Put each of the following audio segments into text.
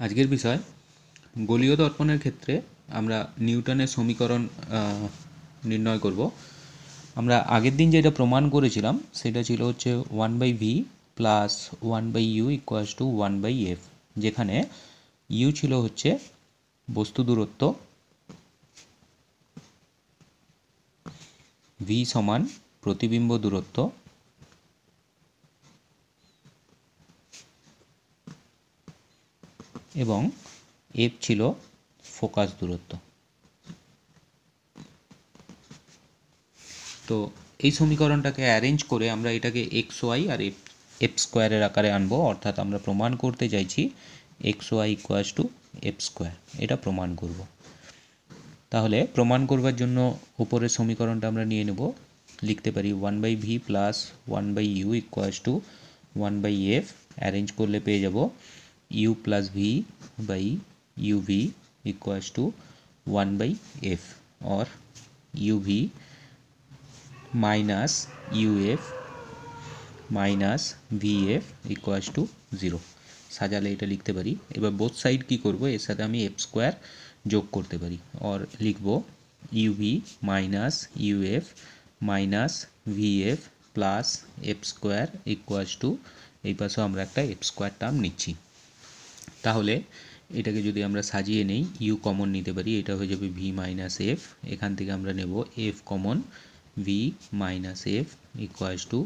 আজকের বিষয়, গোলীয় দর্পণের ক্ষেত্রে আমরা নিউটনের সমীকরণ নির্ণয় করব। আমরা আগের দিন যেটা প্রমাণ করেছিলাম, সেটা ছিল হচ্ছে one by V plus one by U equals to one by F যেখানে ইউ ছিল হচ্ছে বস্তু দূরত্ব ভি সমান প্রতিবিম্ব দূরত্ব এবং এফ ছিল ফোকাস দূরত্ব। তো এই সমীকরণটাকে অ্যারেঞ্জ করে আমরা এটাকে এক্স ওয়াই আর এফ এফ স্কোয়ারের আকারে আনব, অর্থাৎ আমরা প্রমাণ করতে চাইছি X Y equals to F square এটা প্রমাণ করব। তাহলে প্রমাণ করবার জন্য উপরের সমীকরণটা আমরা নিয়ে নেব। লিখতে পারি one by V plus one by U equals to one by F arrange করলে পেয়ে যাব V by U V equals to one by F or U V minus UF minus VF equals to zero সাজালে এটা লিখতে পারি। এবার both side কি করব? এর সাথে আমি এফ স্কোয়ার যোগ করতে পারি। অর লিখব UV minus UF minus VF plus F square equals to এই পাশেও আমরা একটা এফ স্কোয়ার টার্ম নিচ্ছি। তাহলে এটাকে যদি আমরা সাজিয়ে নেই ইউ কমন নিতে পারি, এটা হয়ে যাবে ভি মাইনাস এফ এখান থেকে আমরা নেব F common V minus F equals to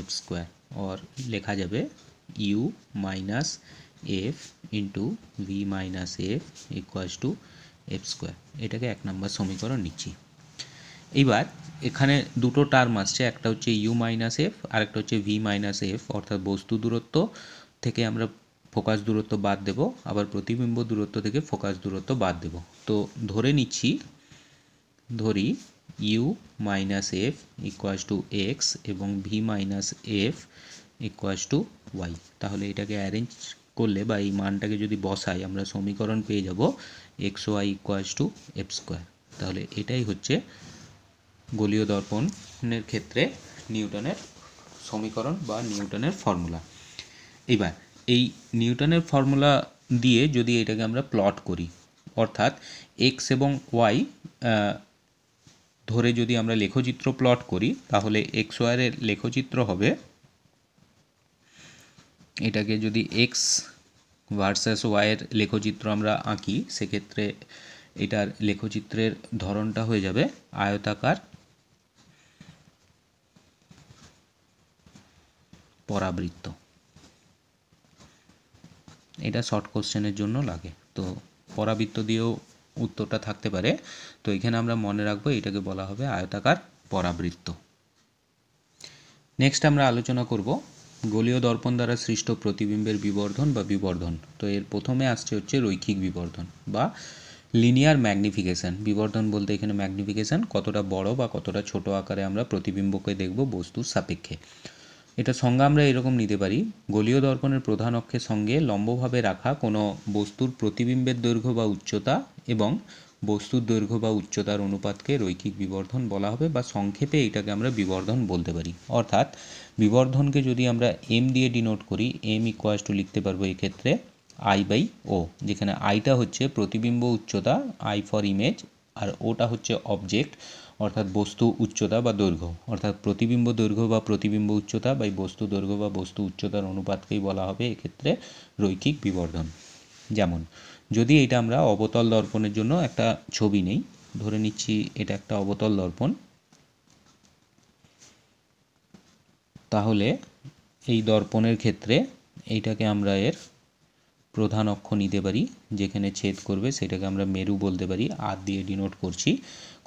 F square or লেখা যাবে U minus F into V minus F equals to F square এটাকে এক নম্বর সমীকরণ নিচ্ছি। এইবার এখানে দুটো টার্ম আসছে, একটা হচ্ছে ইউ মাইনাস এফ আর একটা হচ্ছে ভি মাইনাস এফ অর্থাৎ বস্তু দূরত্ব থেকে আমরা ফোকাস দূরত্ব বাদ দেব, আবার প্রতিবিম্ব দূরত্ব থেকে ফোকাস দূরত্ব বাদ দেব। তো ধরে নিচ্ছি, ধরি U minus F equals to X এবং V minus F equals to Y তাহলে এটাকে অ্যারেঞ্জ করলে বা এই মানটাকে যদি বসাই, আমরা সমীকরণ পেয়ে যাব X Y equals to F square তাহলে এটাই হচ্ছে গোলীয় দর্পণের ক্ষেত্রে নিউটনের সমীকরণ বা নিউটনের ফর্মুলা। এবার এই নিউটনের ফর্মুলা দিয়ে যদি এটাকে আমরা প্লট করি, অর্থাৎ এক্স এবং ওয়াই ধরে যদি আমরা লেখচিত্র প্লট করি, তাহলে এক্স ওয়াইয়ের লেখচিত্র হবে এটাকে যদি এক্স ভার্সাস ওয়াইয়ের লেখচিত্র আমরা আঁকি, সেক্ষেত্রে এটার লেখচিত্রের ধরনটা হয়ে যাবে আয়তাকার পরাবৃত্ত। এটা শর্ট কোশ্চেনের জন্য লাগে। তো পরাবৃত্ত দিয়েও উত্তরটা থাকতে পারে। তো এখানে আমরা মনে রাখব এটাকে বলা হবে আয়তাকার পরাবৃত্ত। নেক্সট আমরা আলোচনা করব গোলীয় দর্পণ দ্বারা সৃষ্ট প্রতিবিম্বের বিবর্ধন বা বিবর্ধন। তো এর প্রথমে আসছে হচ্ছে রৈখিক বিবর্ধন বা লিনিয়ার ম্যাগনিফিকেশন বিবর্ধন বলতে এখানে ম্যাগনিফিকেশান কতটা বড় বা কতটা ছোট আকারে আমরা প্রতিবিম্বকে দেখব বস্তুর সাপেক্ষে। এটা সংজ্ঞা আমরা এরকম নিতে পারি। গোলীয় দর্পণের প্রধান অক্ষের সঙ্গে লম্বভাবে রাখা কোনো বস্তুর প্রতিবিম্বের দৈর্ঘ্য বা উচ্চতা এবং বস্তুর দৈর্ঘ্য বা উচ্চতার অনুপাতকে রৈখিক বিবর্ধন বলা হবে বা সংক্ষেপে এটাকে আমরা বিবর্ধন বলতে পারি। অর্থাৎ বিবর্ধনকে যদি আমরা এম দিয়ে ডিনোট করি এম ইকুয়াস টু লিখতে পারব এক্ষেত্রে আই বাই ও যেখানে আইটা হচ্ছে প্রতিবিম্ব উচ্চতা আই ফর ইমেজ আর ওটা হচ্ছে অবজেক্ট অর্থাৎ বস্তু উচ্চতা বা দৈর্ঘ্য। অর্থাৎ প্রতিবিম্ব দৈর্ঘ্য বা প্রতিবিম্ব উচ্চতা বা বস্তু দৈর্ঘ্য বা বস্তু উচ্চতার অনুপাতকেই বলা হবে এক্ষেত্রে রৈখিক বিবর্ধন। যেমন, যদি এটা আমরা অবতল দর্পণের জন্য একটা ছবি নেই, ধরে নিচ্ছি এটা একটা অবতল দর্পণ, তাহলে এই দর্পণের ক্ষেত্রে এইটাকে আমরা এর প্রধান অক্ষ নিতে পারি, যেখানে ছেদ করবে সেটাকে আমরা মেরু বলতে পারি। আর দিয়ে ডিনোট করছি।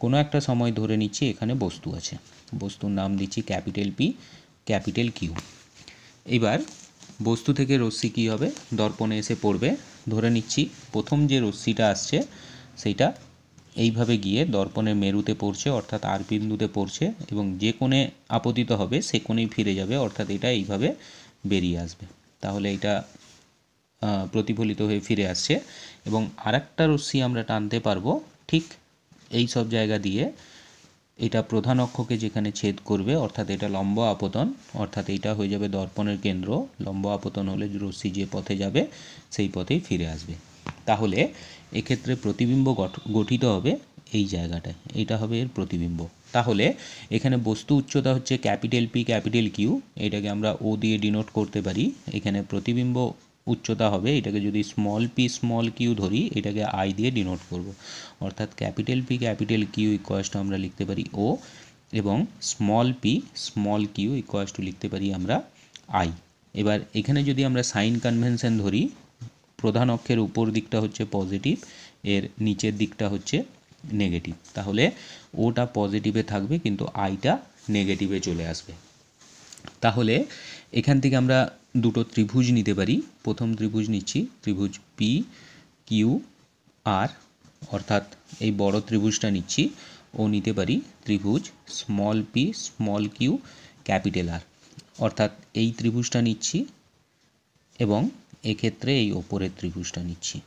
কোনো একটা সময় ধরে নিচ্ছি এখানে বস্তু আছে। বস্তুর নাম দিচ্ছি ক্যাপিটাল পি ক্যাপিটাল কিউ এবার বস্তু থেকে রশ্মি কী হবে? দর্পণে এসে পড়বে। ধরে নিচ্ছি প্রথম যে রশ্মিটা আসছে, সেইটা এইভাবে গিয়ে দর্পণের মেরুতে পড়ছে, অর্থাৎ আর বিন্দুতে পড়ছে এবং যে কোণে আপতিত হবে, সে কোণেই ফিরে যাবে, অর্থাৎ এটা এইভাবে বেরিয়ে আসবে। তাহলে এটা প্রতিফলিত হয়ে ফিরে আসছে এবং আরেকটা রশ্মি আমরা টানতে পারব ঠিক এই সব জায়গা দিয়ে এটা প্রধান অক্ষকে যেখানে ছেদ করবে, অর্থাৎ এটা লম্ব আপতন, অর্থাৎ এটা হয়ে যাবে দর্পণের কেন্দ্র। লম্ব আপতন হলে রশ্মি যে পথে যাবে, সেই পথেই ফিরে আসবে। তাহলে এক্ষেত্রে প্রতিবিম্ব গঠিত হবে এই জায়গাটায়। এটা হবে এর প্রতিবিম্ব। তাহলে এখানে বস্তু উচ্চতা হচ্ছে ক্যাপিটাল পি ক্যাপিটাল কিউ এটাকে আমরা ও দিয়ে ডিনোট করতে পারি। এখানে প্রতিবিম্ব উচ্চতা হবে, এটাকে যদি স্মল পি স্মল কিউ ধরি, এটাকে আই দিয়ে ডিনোট করব। অর্থাৎ capital P capital Q equals to আমরা লিখতে পারি ও এবং small P small Q equals to লিখতে পারি আমরা আই এবার এখানে যদি আমরা সাইন কনভেনশন ধরি, প্রধান অক্ষের উপর দিকটা হচ্ছে পজিটিভ এর নিচের দিকটা হচ্ছে নেগেটিভ তাহলে ওটা পজিটিভে থাকবে, কিন্তু আইটা নেগেটিভে চলে আসবে। তাহলে এখান থেকে আমরা দুটো ত্রিভুজ নিতে পারি। প্রথম ত্রিভুজ নিচ্ছি, ত্রিভুজ পি কিউ আর অর্থাৎ এই বড় ত্রিভুজটা নিচ্ছি। ও নিতে পারি ত্রিভুজ small P small Q capital R অর্থাৎ এই ত্রিভুজটা নিচ্ছি এবং এক্ষেত্রে এই ওপরের ত্রিভুজটা নিচ্ছি।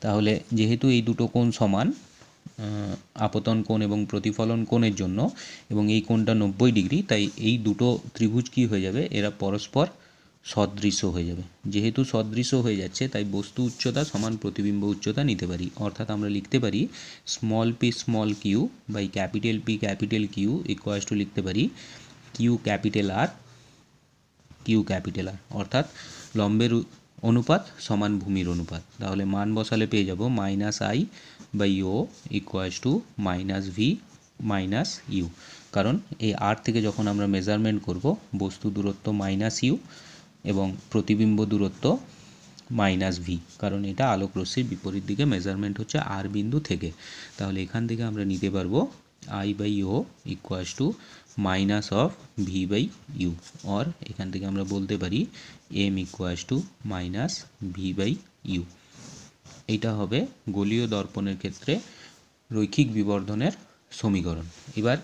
তাহলে যেহেতু এই দুটো কোণ সমান আপতন কোণ এবং প্রতিফলন কোণের জন্য এবং এই কোণটা নব্বই ডিগ্রি, তাই এই দুটো ত্রিভুজ কি হয়ে যাবে? এরা পরস্পর সদৃশ্য হয়ে যাবে। যেহেতু সদৃশ্য হয়ে যাচ্ছে, তাই বস্তু উচ্চতা সমান প্রতিবিম্ব উচ্চতা নিতে পারি। অর্থাৎ আমরা লিখতে পারি small P small Q by capital P capital Q equals to লিখতে পারি Q capital R Q capital R অর্থাৎ লম্বের অনুপাত সমান ভূমির অনুপাত। তাহলে মান বসালে পেয়ে যাব minus I by O equals to minus V minus U কারণ এই আর থেকে যখন আমরা মেজারমেন্ট করব, বস্তু দূরত্ব মাইনাস ইউ এবং প্রতিবিম্ব দূরত্ব মাইনাস ভি কারণ এটা আলোক রশ্মির বিপরীত দিকে মেজারমেন্ট হচ্ছে আর বিন্দু থেকে। তাহলে এখান থেকে আমরা নিতে পারব I by O equals to minus of V by U or এখান থেকে আমরা বলতে পারি M equals to minus V by U এইটা হবে গোলীয় দর্পণের ক্ষেত্রে রৈখিক বিবর্ধনের সমীকরণ। এবার,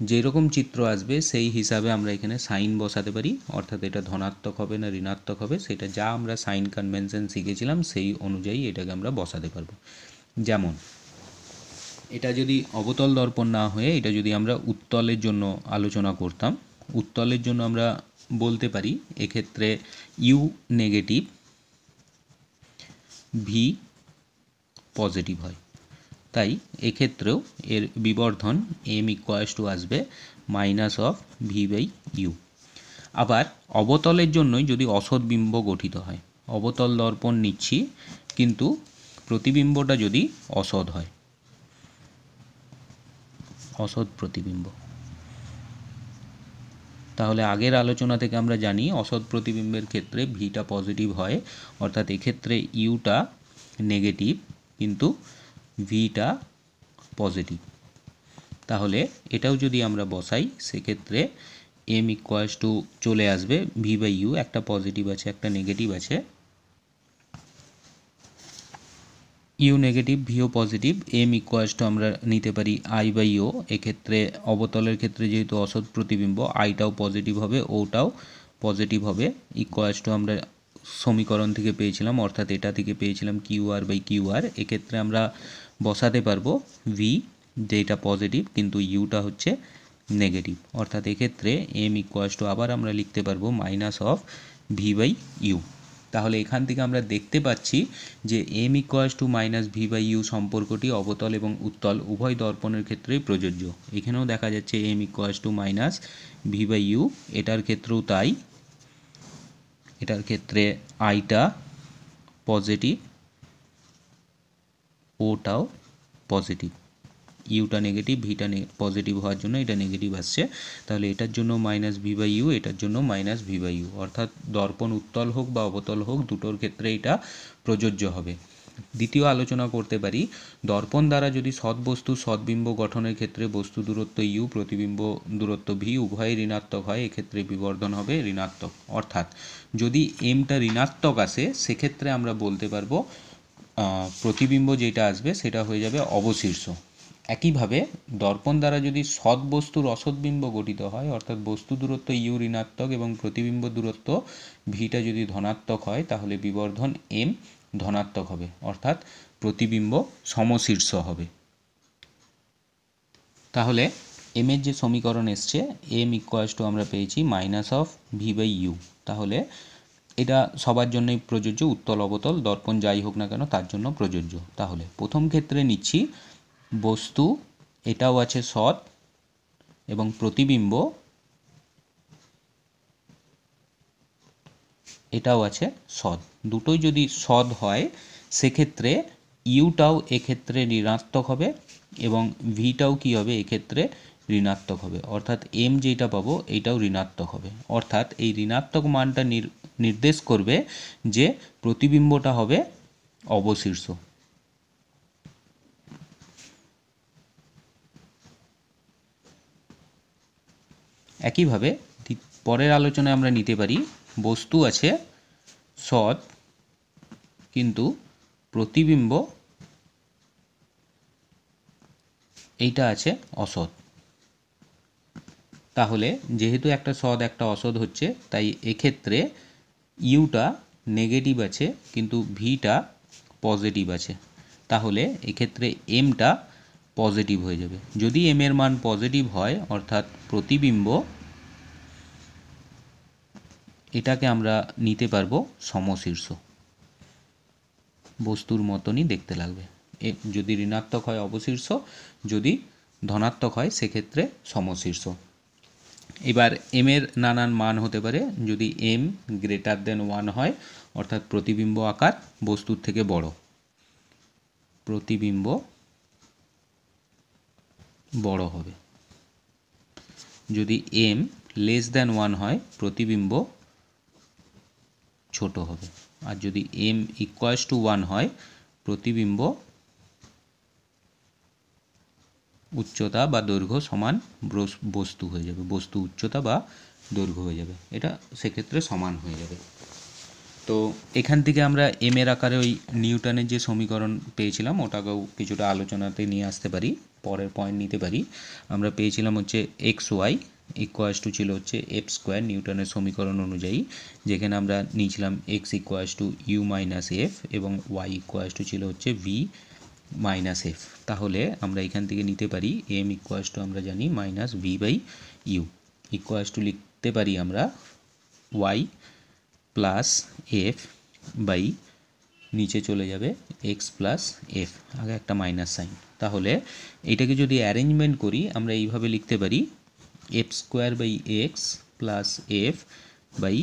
যেরকম চিত্র আসবে, সেই হিসাবে আমরা এখানে সাইন বসাতে পারি। অর্থাৎ এটা ধনাত্মক হবে না ঋণাত্মক হবে, সেটা যা আমরা সাইন কনভেনশন শিখেছিলাম, সেই অনুযায়ী এটাকে আমরা বসাতে পারব। যেমন এটা যদি অবতল দর্পণ না হয়ে এটা যদি আমরা উত্তলের জন্য আলোচনা করতাম, উত্তলের জন্য আমরা বলতে পারি এক্ষেত্রে ইউ নেগেটিভ, ভি পজিটিভ হয়। তাই এক্ষেত্রেও এর বিবর্ধন এম ইকোয়াস টু আসবে minus of V by U. আবার অবতলের জন্যই যদি অসৎ বিম্ব গঠিত হয়, অবতল দর্পণ নিচ্ছি, কিন্তু প্রতিবিম্বটা যদি অসৎ হয় অসৎ প্রতিবিম্ব। তাহলে আগের আলোচনা থেকে আমরা জানি অসৎ প্রতিবিম্বের ক্ষেত্রে ভিটা পজিটিভ হয়, অর্থাৎ এক্ষেত্রে ইউটা নেগেটিভ কিন্তু ভিটা পজিটিভ তাহলে এটাও যদি আমরা বসাই, সেক্ষেত্রে এম ইকুয়াস টু চলে আসবে ভি বাই ইউ একটা পজিটিভ আছে, একটা নেগেটিভ আছে। ইউ নেগেটিভ, ভিও পজিটিভ, এম ইকুয়াস টু আমরা নিতে পারি আই বাই ও। এক্ষেত্রে অবতলের ক্ষেত্রে যেহেতু অসৎ প্রতিবিম্ব, আইটাও পজিটিভ হবে, ওটাও পজিটিভ হবে। ইকুয়াস টু আমরা সমীকরণ থেকে পেয়েছিলাম, অর্থাৎ এটা থেকে পেয়েছিলাম Q R by Q R. এক্ষেত্রে আমরা বসাতে পারব ভি, যেটা পজিটিভ, কিন্তু ইউটা হচ্ছে নেগেটিভ। অর্থাৎ এক্ষেত্রে এম ইকুয়াস টু আবার আমরা লিখতে পারব minus of V by U. তাহলে এখান থেকে আমরা দেখতে পাচ্ছি যে M equals to minus V by U সম্পর্কটি অবতল এবং উত্তল, উভয় দর্পণের ক্ষেত্রেই প্রযোজ্য। এখানেও দেখা যাচ্ছে M equals to minus V by U এটার ক্ষেত্রেও তাই। এটার ক্ষেত্রে আইটা পজিটিভ ওটাও পজিটিভ ইউটা নেগেটিভ ভিটা পজিটিভ হওয়ার জন্য এটা নেগেটিভ আসছে। তাহলে এটার জন্য মাইনাস ভি বাই ইউ এটার জন্য মাইনাস ভি বাই ইউ অর্থাৎ দর্পণ উত্তল হোক বা অবতল হোক, দুটোর ক্ষেত্রে এটা প্রযোজ্য হবে। দ্বিতীয় আলোচনা করতে পারি, দর্পণ দ্বারা যদি সৎ বস্তু সৎবিম্ব গঠনের ক্ষেত্রে বস্তু দূরত্ব ইউ প্রতিবিম্ব দূরত্ব ভি উভয়ই ঋণাত্মক হয়, এক্ষেত্রে বিবর্ধন হবে ঋণাত্মক। অর্থাৎ যদি এমটা ঋণাত্মক আসে, সেক্ষেত্রে আমরা বলতে পারব প্রতিবিম্ব যেটা আসবে, সেটা হয়ে যাবে অবশীর্ষ। একইভাবে দর্পণ দ্বারা যদি সৎ বস্তুর অসৎবিম্ব গঠিত হয়, অর্থাৎ বস্তু দূরত্ব ইউ ঋণাত্মক এবং প্রতিবিম্ব দূরত্ব ভিটা যদি ধনাত্মক হয়, তাহলে বিবর্ধন এম ধনাত্মক হবে, অর্থাৎ প্রতিবিম্ব সমশীর্ষ হবে। তাহলে এম এর যে সমীকরণ এসছে এম ইকুয়ালস টু আমরা পেয়েছি minus of V by U তাহলে এটা সবার জন্যই প্রযোজ্য, উত্তল অবতল, দর্পণ যাই হোক না কেন তার জন্য প্রযোজ্য। তাহলে প্রথম ক্ষেত্রে নিচ্ছি বস্তু, এটাও আছে সৎ এবং প্রতিবিম্ব, এটাও আছে সৎ। দুটোই যদি সৎ হয়, সেক্ষেত্রে ইউটাও এক্ষেত্রে ঋণাত্মক হবে এবং ভিটাও কি হবে? এক্ষেত্রে ঋণাত্মক হবে। অর্থাৎ এম যেটা পাবো এইটাও ঋণাত্মক হবে। অর্থাৎ এই ঋণাত্মক মানটা নির্দেশ করবে যে প্রতিবিম্বটা হবে অবশীর্ষ। একইভাবে পরের আলোচনায় আমরা নিতে পারি, বস্তু আছে, সৎ, কিন্তু প্রতিবিম্ব, এইটা আছে অসৎ। তাহলে যেহেতু একটা সৎ, একটা অসৎ হচ্ছে, তাই এক্ষেত্রে ইউটা নেগেটিভ আছে, কিন্তু ভিটা পজিটিভ আছে। তাহলে এক্ষেত্রে এমটা পজিটিভ হয়ে যাবে। যদি এম এর মান পজিটিভ হয়, অর্থাৎ প্রতিবিম্ব, এটাকে আমরা নিতে পারব সমশীর্ষ। বস্তুর মতনই দেখতে লাগবে। যদি ঋণাত্মক হয়, অবশীর্ষ। যদি ধনাত্মক হয়, সেক্ষেত্রে সমশীর্ষ। এবার এম এর নানান মান হতে পারে। যদি এম গ্রেটার দেন ওয়ান হয়, অর্থাৎ প্রতিবিম্ব আকার বস্তুর থেকে বড়। প্রতিবিম্ব বড় হবে। যদি এম লেস দেন ওয়ান হয়, প্রতিবিম্ব ছোট হবে। আর যদি এম ইকুয়ালস টু ওয়ান হয়, প্রতিবিম্ব উচ্চতা বা দৈর্ঘ্য সমান বস্তু হয়ে যাবে। বস্তু উচ্চতা বা দৈর্ঘ্য হয়ে যাবে। এটা সেক্ষেত্রে সমান হয়ে যাবে। তো এখান থেকে আমরা এম এর আকারে ওই নিউটনের যে সমীকরণ পেয়েছিলাম, ওটাকেও কিছুটা আলোচনাতে নিয়ে আসতে পারি, পরের পয়েন্ট নিতে পারি। আমরা পেয়েছিলাম হচ্ছে এক্স ওয়াই ইকুয়াস টু ছিল হচ্ছে এফ স্কোয়ার নিউটনের সমীকরণ অনুযায়ী, যেখানে আমরা নিয়েছিলাম X equals to U minus F এবং ওয়াই ইকুয়াস টু ছিল হচ্ছে ভি মাইনাস এফ তাহলে আমরা এখান থেকে নিতে পারি এম ইকুয়াস টু আমরা জানি minus V by U equals to লিখতে পারি আমরা ওয়াই প্লাস এফ বাই নিচে চলে যাবে এক্স প্লাস এফ আগে একটা মাইনাস সাইন তাহলে এটাকে যদি অ্যারেঞ্জমেন্ট করি, আমরা এইভাবে লিখতে পারি F square by X plus F by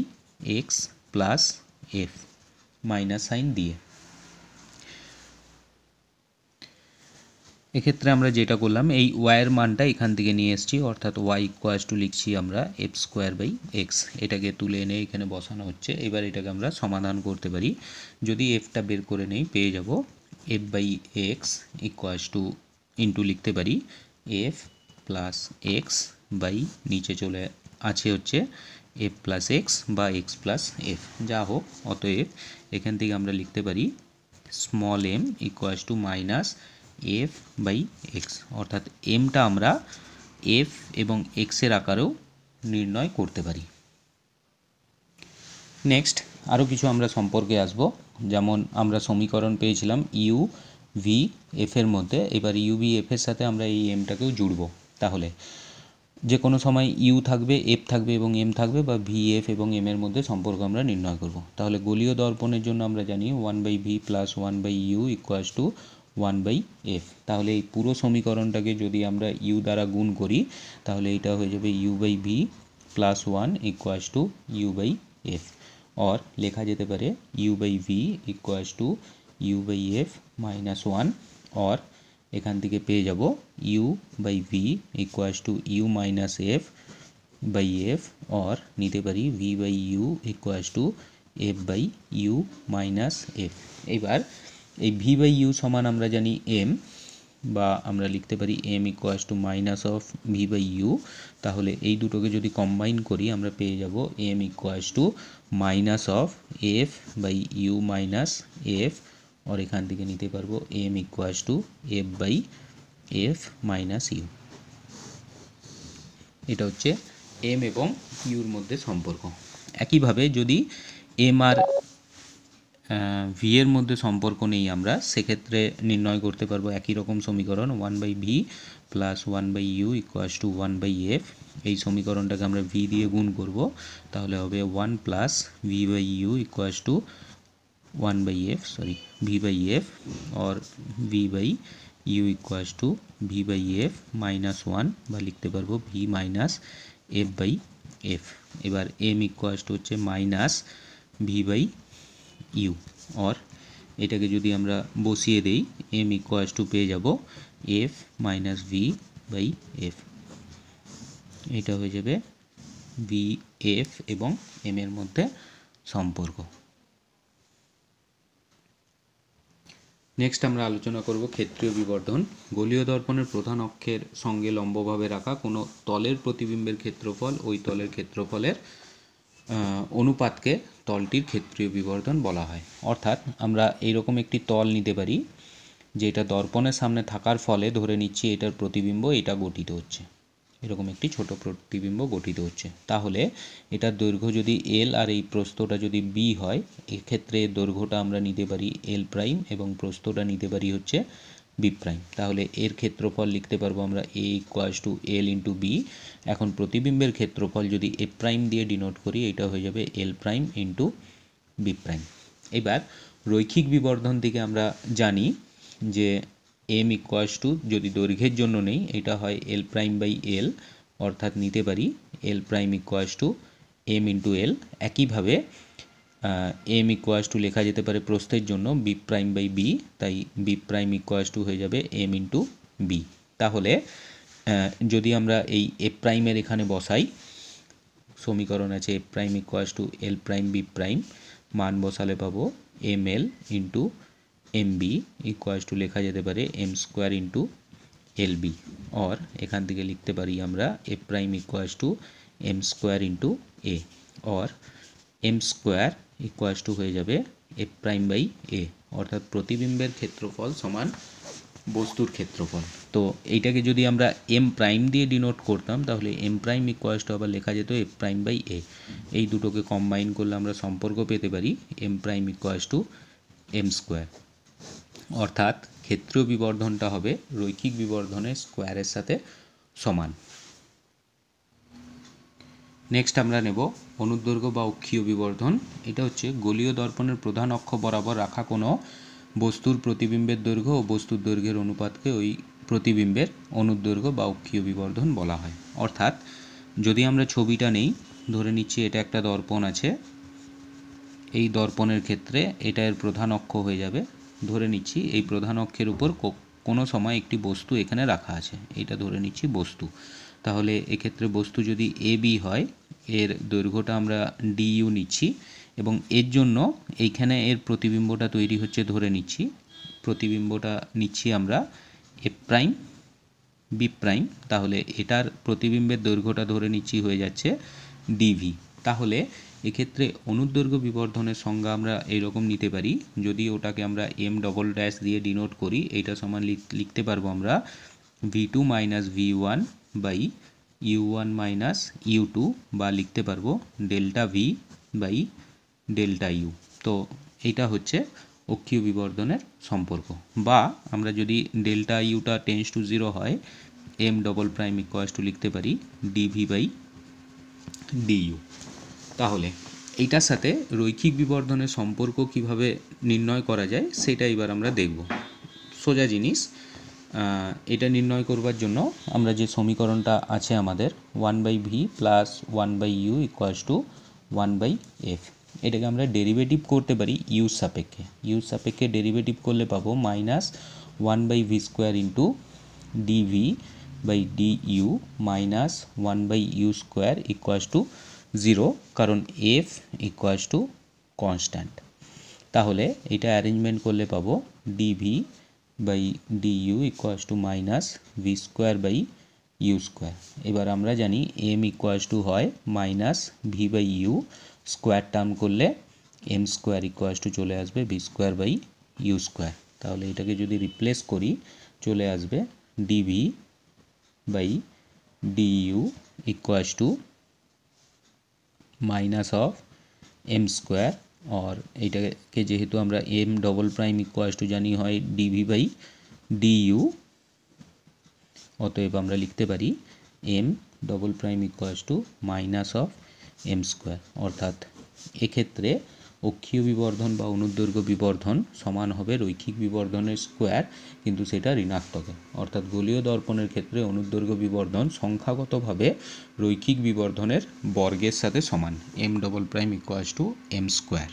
X plus F minus sign দিয়ে। এক্ষেত্রে আমরা যেটা করলাম, এই ওয়াইয়ের মানটা এখান থেকে নিয়ে এসেছি, অর্থাৎ ওয়াই ইকুয়াস টু লিখছি আমরা এফ স্কোয়ার বাই এক্স এটাকে তুলে এনে এখানে বসানো হচ্ছে। এবার এটাকে আমরা সমাধান করতে পারি। যদি এফটা বের করে নেই, পেয়ে যাব F by X equals to into লিখতে পারি। এফ প্লাস এক্স বাই নিচে চলে আছে হচ্ছে এফ প্লাস এক্স বা এক্স প্লাস এফ যা হোক, অতএব এখান থেকে আমরা লিখতে পারি small M equals to minus F by X অর্থাৎ এমটা আমরা এফ এবং এক্সের আকারেও নির্ণয় করতে পারি। নেক্সট আরও কিছু আমরা সম্পর্কে আসব। যেমন আমরা সমীকরণ পেয়েছিলাম ইউ ভি এফের মধ্যে। এবার ইউ ভি এফের সাথে আমরা এই এমটাকেও জুড়ব। তাহলে যে কোনো সময় ইউ থাকবে এফ থাকবে এবং এম থাকবে বা ভি এফ এবং এম এর মধ্যে সম্পর্ক আমরা নির্ণয় করব। তাহলে গলীয় দর্পণের জন্য আমরা জানি one by V plus one by U equals to one by F তাহলে এই পুরো সমীকরণটাকে যদি আমরা ইউ দ্বারা গুণ করি, তাহলে এটা হয়ে যাবে U by V plus one equals to U by F or লেখা যেতে পারে U by V equals to U by F minus one or এখান থেকে পেয়ে যাব U by V equals to U minus F by F or নিতে পারি V by U equals to F by U minus F এবার এই V by you সমান আমরা জানি এম বা আমরা লিখতে পারি M equals to minus of V by U তাহলে এই দুটোকে যদি কম্বাইন করি আমরা পেয়ে যাব M equals to minus of F by U minus F আর এখান থেকে নিতে পারব M equals to F by F minus U এটা হচ্ছে এম এবং ইউর মধ্যে সম্পর্ক। একইভাবে যদি এম আর ভি এর মধ্যে সম্পর্ক নেই আমরা, সেক্ষেত্রে নির্ণয় করতে পারব একই রকম সমীকরণ one by V plus one by U equals to one by F এই সমীকরণটাকে আমরা ভি দিয়ে গুণ করব, তাহলে হবে one plus V by U equals to one by F sorry V by F or V by U equals to V by F minus one বা লিখতে পারব V minus F by F এবার M equals to হচ্ছে minus V by U. Or এটাকে যদি আমরা বসিয়ে দেই এম ইকুয়াস টু পেয়ে যাব F minus V by F এটা হয়ে যাবে ভি এফ এবং এম এর মধ্যে সম্পর্ক। নেক্সট আমরা আলোচনা করব ক্ষেত্রীয় বিবর্ধন। গোলীয় দর্পণের প্রধান অক্ষের সঙ্গে লম্বভাবে রাখা কোনো তলের প্রতিবিম্বের ক্ষেত্রফল ওই তলের ক্ষেত্রফলের অনুপাতকে তলটির ক্ষেত্রীয় বিবর্ধন বলা হয়। অর্থাৎ আমরা এইরকম একটি তল নিতে পারি, যেটা দর্পণের সামনে থাকার ফলে ধরে নিচ্ছি এটার প্রতিবিম্ব এটা গঠিত হচ্ছে। এরকম একটি ছোট প্রতিবিম্ব গঠিত হচ্ছে। তাহলে এটার দৈর্ঘ্য যদি এল আর এই প্রস্থটা যদি বি হয়, এক্ষেত্রে দৈর্ঘ্যটা আমরা নিতে পারি এল প্রাইম এবং প্রস্থটা নিতে পারি হচ্ছে বি প্রাইম তাহলে এর ক্ষেত্রফল লিখতে পারব আমরা A equals to L into B এখন প্রতিবিম্বের ক্ষেত্রফল যদি এ প্রাইম দিয়ে ডিনোট করি, এটা হয়ে যাবে L prime into B prime এবার রৈখিক বিবর্ধন থেকে আমরা জানি যে এম ইকুয়াস টু যদি দৈর্ঘ্যের জন্য নেই, এটা হয় এল প্রাইম বাই এল অর্থাৎ নিতে পারি L prime equals to M into L একইভাবে এম ইকুয়াস টু লেখা যেতে পারে প্রস্থের জন্য বি প্রাইম বাই বি তাই বি প্রাইম ইকুয়াস টু হয়ে যাবে এম ইন্টু বি তাহলে যদি আমরা এই এ প্রাইমের এখানে বসাই, সমীকরণ আছে A prime equals to L prime B prime মান বসালে পাবো M L into M B equals to লেখা যেতে পারে M square into L B or এখান থেকে লিখতে পারি আমরা A prime equals to M square into A or M square equals to হয়ে যাবে এ প্রাইম বাই এ অর্থাৎ প্রতিবিম্বের ক্ষেত্রফল সমান বস্তুর ক্ষেত্রফল। তো এইটাকে যদি আমরা এম প্রাইম দিয়ে ডিনোট করতাম, তাহলে এম প্রাইম ইকুয়াস টু আবার লেখা যেত এ প্রাইম বাই এ এই দুটোকে কম্বাইন করলে আমরা সম্পর্ক পেতে পারি M prime equals to M square অর্থাৎ ক্ষেত্রীয় বিবর্ধনটা হবে রৈখিক বিবর্ধনের স্কোয়ারের সাথে সমান। নেক্সট আমরা নেব অনুদৈর্ঘ্য বা অক্ষীয় বিবর্ধন। এটা হচ্ছে গোলীয় দর্পণের প্রধান অক্ষ বরাবর রাখা কোনো বস্তুর প্রতিবিম্বের দৈর্ঘ্য ও বস্তুর দৈর্ঘ্যের অনুপাতকে ওই প্রতিবিম্বের অনুদৈর্ঘ্য বা অক্ষীয় বিবর্ধন বলা হয়। অর্থাৎ যদি আমরা ছবিটা নেই, ধরে নিচ্ছি এটা একটা দর্পণ আছে, এই দর্পণের ক্ষেত্রে এটা এর প্রধান অক্ষ হয়ে যাবে। ধরে নিচ্ছি এই প্রধান অক্ষের উপর কোনো সময় একটি বস্তু এখানে রাখা আছে। এটা ধরে নিচ্ছি বস্তু। তাহলে এক্ষেত্রে বস্তু যদি এ বি হয়, এর দৈর্ঘ্যটা আমরা ডিইউ নিচ্ছি এবং এর জন্য এইখানে এর প্রতিবিম্বটা তৈরি হচ্ছে ধরে নিচ্ছি। প্রতিবিম্বটা নিচ্ছি আমরা এ প্রাইম বি প্রাইম তাহলে এটার প্রতিবিম্বের দৈর্ঘ্যটা ধরে নিচ্ছি হয়ে যাচ্ছে ডিভি তাহলে এক্ষেত্রে অনুদৈর্ঘ্য বিবর্ধনের সংজ্ঞা আমরা এইরকম নিতে পারি, যদি ওটাকে আমরা এম ডবল ড্যাশ দিয়ে ডিনোট করি, এইটা সমান লিখ- লিখতে পারব আমরা V two minus V one by U one minus U two বা লিখতে পারব delta V by delta U তো এইটা হচ্ছে অক্ষীয় বিবর্ধনের সম্পর্ক। বা আমরা যদি ডেল্টা ইউটা টেন্স টু জিরো হয় M double prime equals to লিখতে পারি ডিভি বাই ডিইউ তাহলে এইটার সাথে রৈখিক বিবর্ধনের সম্পর্ক কীভাবে নির্ণয় করা যায়, সেটা এবার আমরা দেখব। সোজা জিনিস এটা নির্ণয় করবার জন্য আমরা যে সমীকরণটা আছে আমাদের one by V plus one by U equals to one by F এটাকে আমরা ডেরিভেটিভ করতে পারি ইউ সাপেক্ষে। ইউ সাপেক্ষে ডেরিভেটিভ করলে পাবো minus one by V square into D V by D U minus one by U square equals to zero কারণ F equals to constant তাহলে এটা অ্যারেঞ্জমেন্ট করলে পাবো D V by D U equals to minus V square by U square এবার আমরা জানি M equals to হয় minus V by U square term করলে এম স্কোয়ার ইকুয়াস টু চলে আসবে V square by U square তাহলে এটাকে যদি রিপ্লেস করি, চলে আসবে D V by D U equals to minus of M square আর এইটাকে যেহেতু আমরা M double prime equals to জানি হয় D V by D U অতএব আমরা লিখতে পারি M double prime equals to minus of M square অর্থাৎ এক্ষেত্রে অক্ষীয় বিবর্ধন বা অনুদৈর্ঘ্য বিবর্ধন সমান হবে রৈখিক বিবর্ধনের স্কোয়ার কিন্তু সেটা ঋণাত্মকে। অর্থাৎ গোলীয় দর্পণের ক্ষেত্রে অনুদৈর্ঘ্য বিবর্ধন সংখ্যাগতভাবে রৈখিক বিবর্ধনের বর্গের সাথে সমান। M double prime equals to M square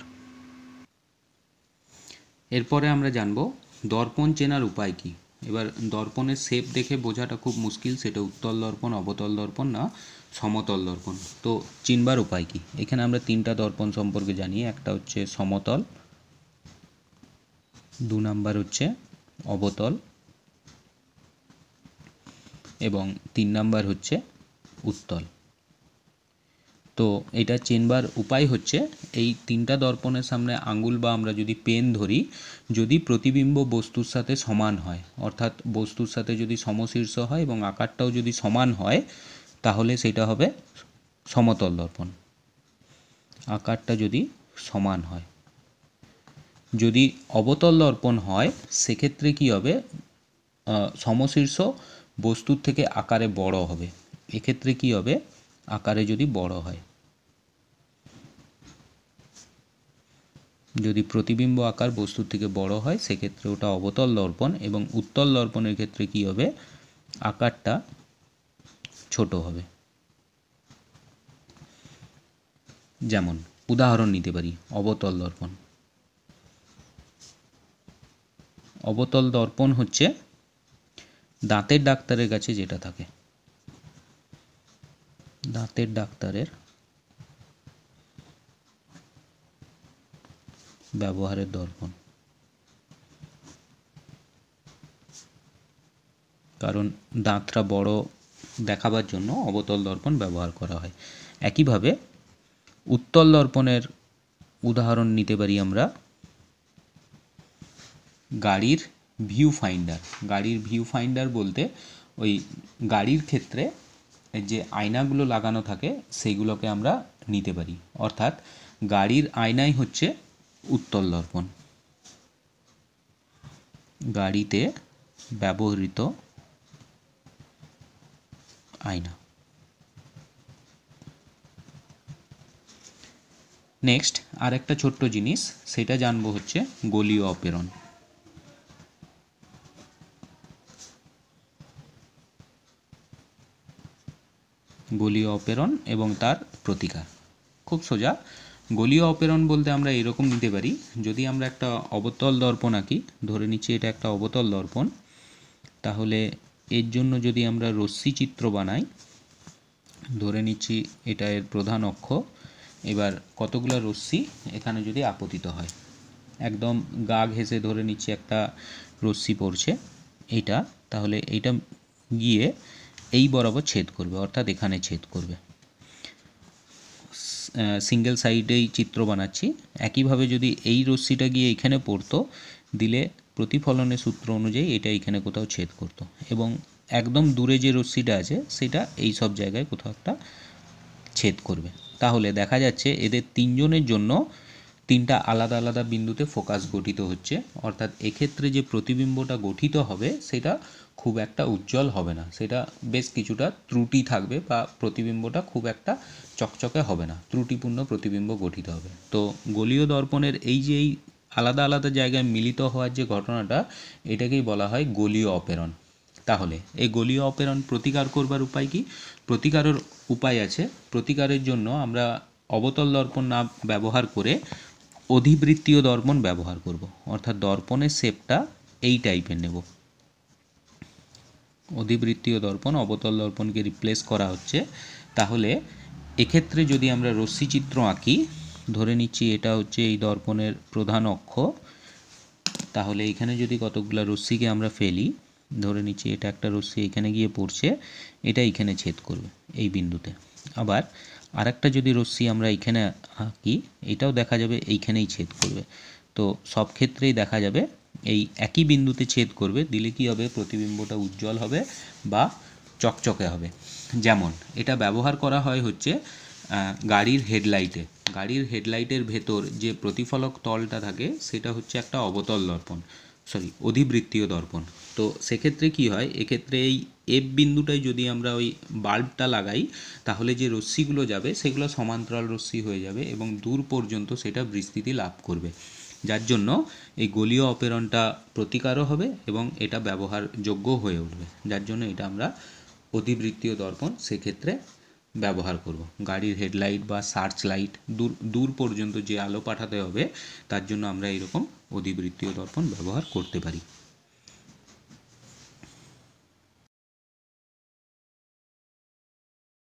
এরপরে আমরা জানব দর্পণ চেনার উপায় কি? এবার দর্পণের শেপ দেখে বোঝাটা খুব মুশকিল, সেটা উত্তল দর্পণ, অবতল দর্পণ না। সমতল দর্পণ। তো চিনবার উপায় কি? এখানে আমরা তিনটা দর্পণ সম্পর্কে জানি। একটা হচ্ছে সমতল, দু নাম্বার হচ্ছে অবতল এবং তিন নাম্বার হচ্ছে উত্তল। তো এটা চেনবার উপায় হচ্ছে, এই তিনটা দর্পণের সামনে আঙ্গুল বা আমরা যদি পেন ধরি, যদি প্রতিবিম্ব বস্তুর সাথে সমান হয়, অর্থাৎ বস্তুর সাথে যদি সমশীর্ষ হয় এবং আকারটাও যদি সমান হয় তাহলে সেটা হবে সমতল দর্পণ। আকারটা যদি সমান হয়। যদি অবতল দর্পণ হয়, সেক্ষেত্রে কি হবে? সমশীর্ষ বস্তুর থেকে আকারে বড় হবে। এক্ষেত্রে কি হবে? আকারে যদি বড় হয়। যদি প্রতিবিম্ব আকার বস্তুর থেকে বড় হয়, সেক্ষেত্রে ওটা অবতল দর্পণ এবং উত্তল দর্পণের ক্ষেত্রে কি হবে? আকারটা ছোট হবে। যেমন, উদাহরণ নিতে পারি, অবতল দর্পণ। অবতল দর্পণ হচ্ছে দাঁতের ডাক্তারের কাছে যেটা থাকে। দাঁতের ডাক্তারের ব্যবহারের দর্পণ। কারণ দাঁতটা বড় দেখাবার জন্য অবতল দর্পণ ব্যবহার করা হয়। একইভাবে উত্তল দর্পণের উদাহরণ নিতে পারি আমরা গাড়ির ভিউ ফাইন্ডার গাড়ির ভিউ ফাইন্ডার বলতে ওই গাড়ির ক্ষেত্রে যে আয়নাগুলো লাগানো থাকে সেইগুলোকে আমরা নিতে পারি। অর্থাৎ গাড়ির আয়নাই হচ্ছে উত্তল দর্পণ। গাড়িতে ব্যবহৃত আয়না নেক্সট আর একটা ছোট্ট জিনিস, সেটা জানব হচ্ছে গলীয় অপেরণ। গলীয় অপেরণ এবং তার প্রতিকার। খুব সোজা, গলীয় অপেরণ বলতে আমরা এরকম নিতে পারি, যদি আমরা একটা অবতল দর্পণ আঁকি, ধরে নিচ্ছি এটা একটা অবতল দর্পণ, তাহলে এর জন্য যদি আমরা রশ্মি চিত্র বানাই, ধরে নিচ্ছি এটা এর প্রধান অক্ষ, এবার কতগুলো রশ্মি এখানে যদি আপতিত হয়? একদম গা ঘেঁষে ধরে নিচ্ছি একটা রশ্মি পড়ছে এইটা তাহলে এইটা গিয়ে এই বরাবর ছেদ করবে, অর্থাৎ এখানে ছেদ করবে। সিঙ্গেল সাইডেই চিত্র বানাচ্ছি। একইভাবে যদি এই রশ্মিটা গিয়ে এখানে পড়তো, দিলে প্রতিফলনের সূত্র অনুযায়ী এটা এখানে কোথাও ছেদ করতো। এবং একদম দূরে যে রশ্মিটা আছে, সেটা এই সব জায়গায় কোথাও একটা ছেদ করবে। তাহলে দেখা যাচ্ছে এদের তিনজনের জন্য তিনটা আলাদা আলাদা বিন্দুতে ফোকাস গঠিত হচ্ছে। অর্থাৎ এক্ষেত্রে যে প্রতিবিম্বটা গঠিত হবে, সেটা খুব একটা উজ্জ্বল হবে না। সেটা বেশ কিছুটা ত্রুটি থাকবে বা প্রতিবিম্বটা খুব একটা চকচকে হবে না। ত্রুটিপূর্ণ প্রতিবিম্ব গঠিত হবে। তো গলীয় দর্পণের এই যে এই আলাদা আলাদা জায়গায় মিলিত হওয়ার যে ঘটনাটা, এটাকেই বলা হয় গলীয় অপেরণ তাহলে, এই গলীয় অপেরণ প্রতিকার করবার উপায় কি? প্রতিকারের উপায় আছে। প্রতিকারের জন্য আমরা অবতল দর্পণ না ব্যবহার করে অধিবৃত্তীয় দর্পণ ব্যবহার করব। অর্থাৎ দর্পণের শেপটা এই টাইপের নেব। অধিবৃত্তীয় দর্পণ, অবতল দর্পণকে রিপ্লেস করা হচ্ছে। তাহলে, এক্ষেত্রে যদি আমরা রশ্মিচিত্র আঁকি ধরে নিচ্ছি এটা হচ্ছে এই দর্পণের প্রধান অক্ষ। তাহলে এখানে যদি কতগুলো রশ্মিকে আমরা ফেলি, ধরে নিচ্ছি এটা একটা রশ্মি এখানে গিয়ে পড়ছে, এটা এখানে ছেদ করবে এই বিন্দুতে। আবার আরেকটা যদি রশ্মি আমরা এখানে আঁকি, এটাও দেখা যাবে এইখানেই ছেদ করবে। তো সব ক্ষেত্রেই দেখা যাবে এই একই বিন্দুতে ছেদ করবে, দিলে কি হবে? প্রতিবিম্বটা উজ্জ্বল হবে বা চকচকে হবে। যেমন এটা ব্যবহার করা হয় হচ্ছে গাড়ির হেডলাইটে। গাড়ির হেডলাইটের ভেতর যে প্রতিফলক তলটা থাকে, সেটা হচ্ছে একটা অবতল দর্পণ সরি অধিবৃত্তীয় দর্পণ। তো সেক্ষেত্রে কি হয়, এক্ষেত্রে এই এফ বিন্দুটায় যদি আমরা ওই বাল্বটা লাগাই, তাহলে যে রশ্মিগুলো যাবে, সেগুলো সমান্তরাল রশ্মি হয়ে যাবে এবং দূর পর্যন্ত সেটা বিস্তৃতি লাভ করবে। যার জন্য এই গলীয় অপেরণটা প্রতিকারও হবে এবং এটা ব্যবহারযোগ্য হয়ে উঠবে। যার জন্য এটা আমরা অধিবৃত্তীয় দর্পণ, সেক্ষেত্রে ব্যবহার করব। গাড়ির হেডলাইট বা সার্চ লাইট দূর দূর পর্যন্ত যে আলো পাঠাতে হবে, তার জন্য আমরা এরকম অধিবৃত্তীয় দর্পণ ব্যবহার করতে পারি।